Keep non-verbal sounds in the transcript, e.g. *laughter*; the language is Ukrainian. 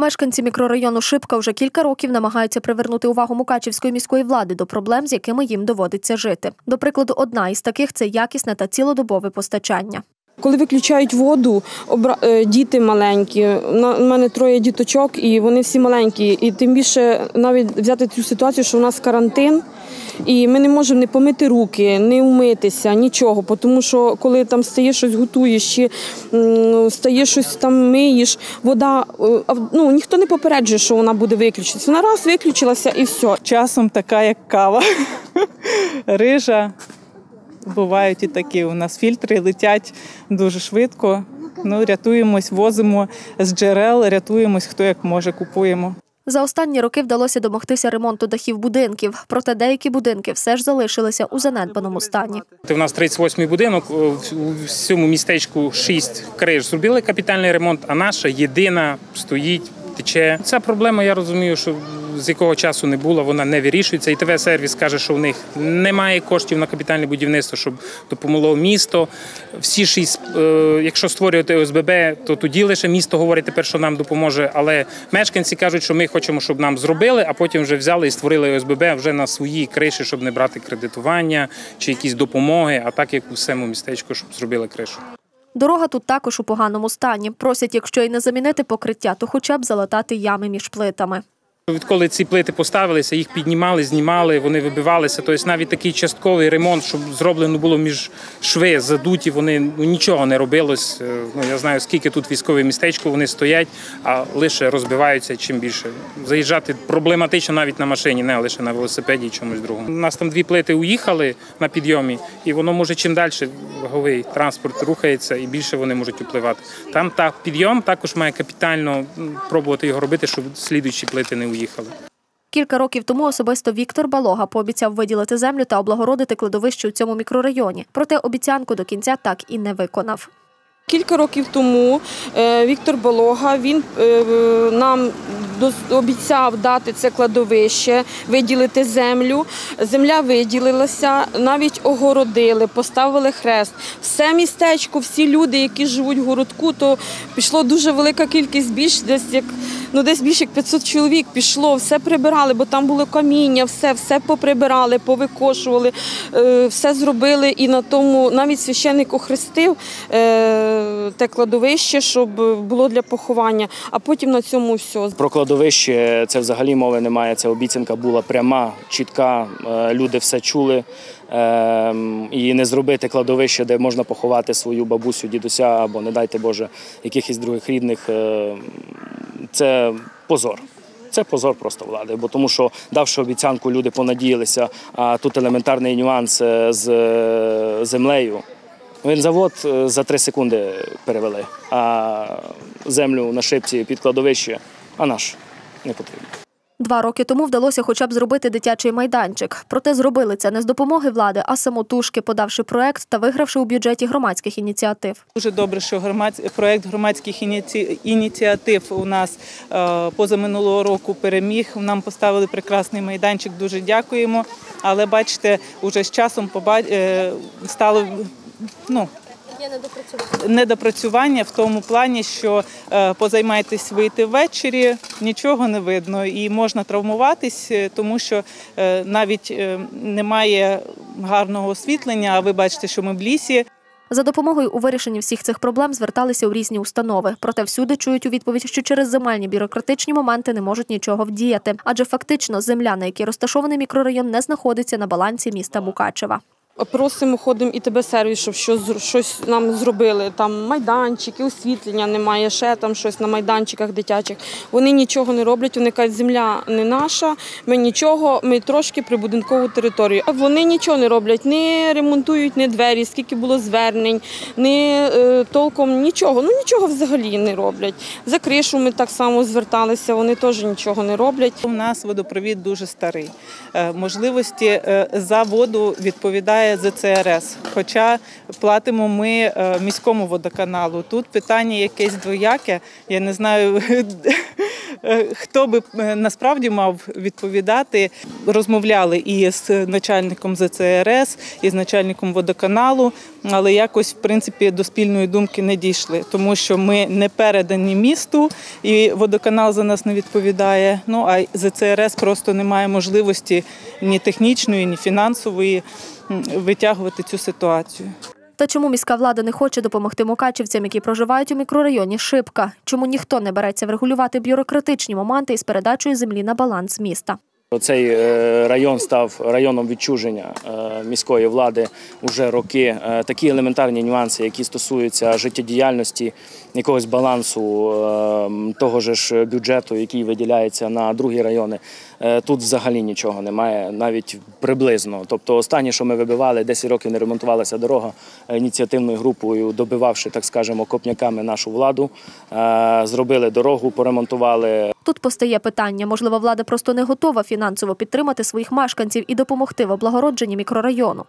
Мешканці мікрорайону Шипка вже кілька років намагаються привернути увагу Мукачівської міської влади до проблем, з якими їм доводиться жити. До прикладу, одна із таких це якісне та цілодобове постачання. Коли виключають воду, е, діти маленькі. У мене троє діточок, і вони всі маленькі. І тим більше навіть взяти цю ситуацію, що у нас карантин, і ми не можемо не помити руки, не умитися, нічого. Тому що коли там стаєш щось готуєш, чи стаєш щось там миєш, вода е, ну ніхто не попереджує, що вона буде виключитися. Вона раз виключилася і все. часом така, як кава. *laughs* Рижа. Бувають і такі. У нас фільтри летять дуже швидко. Ну, рятуємось, возимо з джерел, рятуємось, хто як може, купуємо. За останні роки вдалося домогтися ремонту дахів будинків, проте деякі будинки все ж залишилися у занедбаному стані. В нас 38-й будинок. У всьому містечку 6 криш зробили капітальний ремонт, а наша єдина стоїть, тече. Ця проблема, я розумію, що з якого часу не було, вона не вирішується. І ТВ сервіс каже, що в них немає коштів на капітальне будівництво, щоб допомогло місто. Всі шість, е, якщо створювати ОСББ, то тоді лише місто говорить тепер, що нам допоможе. Але мешканці кажуть, що ми хочемо, щоб нам зробили, а потім вже взяли і створили ОСББ вже на своїй криші, щоб не брати кредитування чи якісь допомоги, а так як у всьому містечку, щоб зробили кришу. Дорога тут також у поганому стані. Просять, якщо й не замінити покриття, то хоча б залатати ями між плитами. Відколи ці плити поставилися, їх піднімали, знімали, вони вибивалися. Тобто навіть такий частковий ремонт, щоб зроблено було між шви задуті, вони ну, нічого не робилось. Е, Ну я знаю, скільки тут військове містечко, вони стоять, а лише розбиваються чим більше. Заїжджати проблематично навіть на машині, не лише на велосипеді і чомусь другому. У нас там дві плити уїхали на підйомі, і воно може чим далі ваговий транспорт рухається і більше вони можуть впливати. Там так підйом також має капітально пробувати його робити, щоб слідуючі плити не уїхали. Кілька років тому особисто Віктор Балога пообіцяв виділити землю та облагородити кладовище у цьому мікрорайоні. Проте обіцянку до кінця так і не виконав. Кілька років тому е, Віктор Болога він е, нам обіцяв дати це кладовище, виділити землю. Земля виділилася, навіть огородили, поставили хрест. Все містечко, всі люди, які живуть в городку, то пішло дуже велика кількість більш десь як ну десь більше як 500 чоловік пішло, все прибирали, бо там було каміння, все, все поприбирали, повикошували, е, все зробили. І на тому навіть священник охрестив е, те кладовище, щоб було для поховання. А потім на цьому все. Кладовище це взагалі мови немає. Ця обіцянка була пряма, чітка. е, Люди все чули. Ем, І не зробити кладовище, де можна поховати свою бабусю, дідуся або, не дайте Боже, якихось других рідних. е, Це позор. Це позор просто влади, бо тому що давши обіцянку, люди понадіялися. А тут елементарний нюанс е, з землею. Він завод за три секунди перевели, а землю на шипці під кладовище, а наш не потрібно. Два роки тому вдалося хоча б зробити дитячий майданчик. Проте зробили це не з допомоги влади, а самотужки, подавши проект та вигравши у бюджеті громадських ініціатив. Дуже добре, що громадсь... проект громадських ініці... ініціатив у нас е, позаминулого року переміг. Нам поставили прекрасний майданчик. Дуже дякуємо. Але бачите, уже з часом е, стало ну. Недопрацювання в тому плані, що е, позаймайтесь вийти ввечері, нічого не видно, і можна травмуватись, е, тому що е, навіть немає гарного освітлення. А ви бачите, що ми в лісі. За допомогою у вирішенні всіх цих проблем зверталися у різні установи. Проте всюди чують у відповідь, що через земельні бюрократичні моменти не можуть нічого вдіяти. Адже фактично земля, на якій розташований мікрорайон, не знаходиться на балансі міста Мукачева. Просимо, ходимо і тебе сервіс, щоб щось, щось нам зробили. Там майданчики, освітлення немає, ще там щось на майданчиках дитячих. Вони нічого не роблять. Вони кажуть, земля не наша, ми нічого, ми трошки прибудинкову територію. А Вони нічого не роблять, не ремонтують ні двері, скільки було звернень, не е, толком нічого. Ну нічого взагалі не роблять. За кришу ми так само зверталися, вони теж нічого не роблять. У нас водопровід дуже старий. Е, Можливості е, за воду відповідає ЗЦРС, хоча платимо ми е, міському водоканалу. Тут питання якесь двояке. Я не знаю, *laughs* Хто би е, насправді мав відповідати? Розмовляли і з начальником ЗЦРС, і з начальником водоканалу, але якось в принципі до спільної думки не дійшли, тому що ми не передані місту, і водоканал за нас не відповідає. Ну а ЗЦРС просто не має можливості ні технічної, ні фінансової витягувати цю ситуацію. Та чому міська влада не хоче допомогти мукачівцям, які проживають у мікрорайоні Шипка? Чому ніхто не береться врегулювати бюрократичні моменти із передачею землі на баланс міста? Цей е, район став районом відчуження е, міської влади вже роки. Е, Такі елементарні нюанси, які стосуються життєдіяльності, якогось балансу е, того ж бюджету, який виділяється на другі райони. е, Тут взагалі нічого немає, навіть приблизно. Тобто, останнє, що ми вибивали, 10 років не ремонтувалася дорога е, ініціативною групою, добивавши, так скажемо, копняками нашу владу. Е, Зробили дорогу, поремонтували Тут постає питання: можливо, влада просто не готова фінансово підтримати своїх мешканців і допомогти в облагородженні мікрорайону.